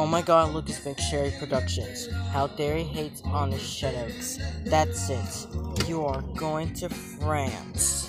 Oh my god, Lucas McSherry Productions. How dare he hates on the. That's it. You are going to France.